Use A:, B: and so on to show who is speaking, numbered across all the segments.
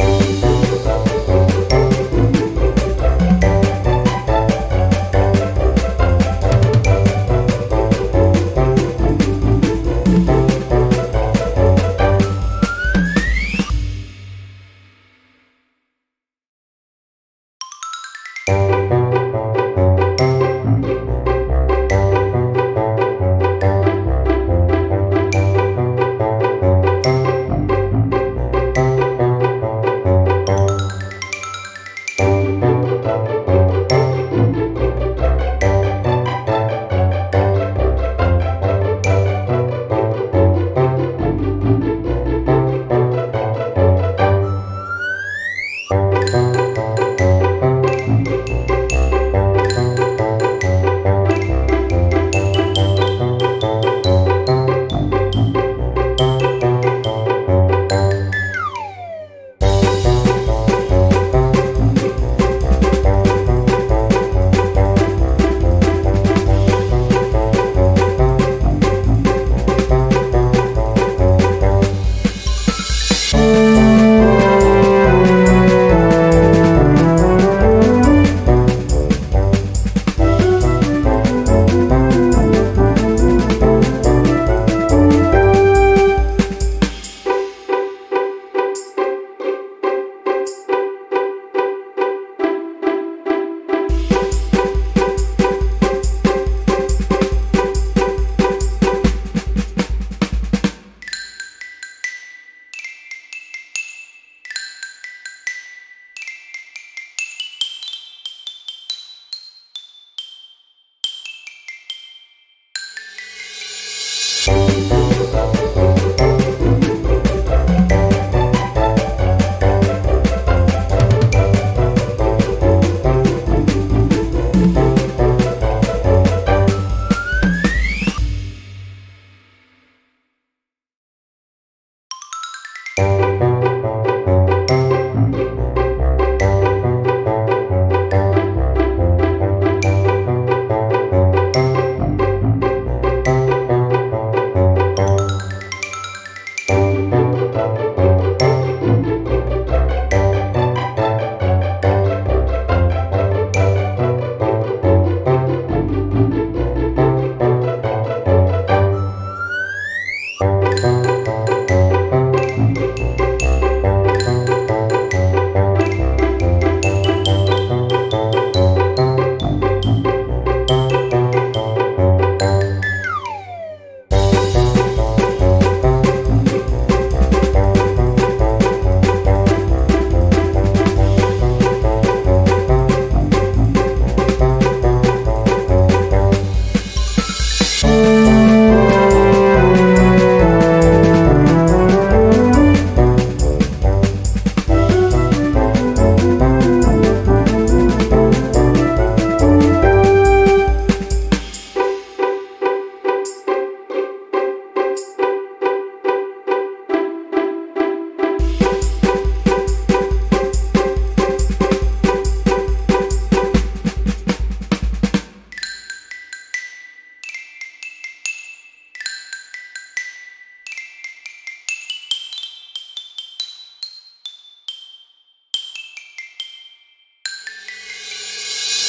A: Thank you.
B: Thank you.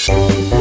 B: Bye.